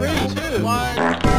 Three, two, one.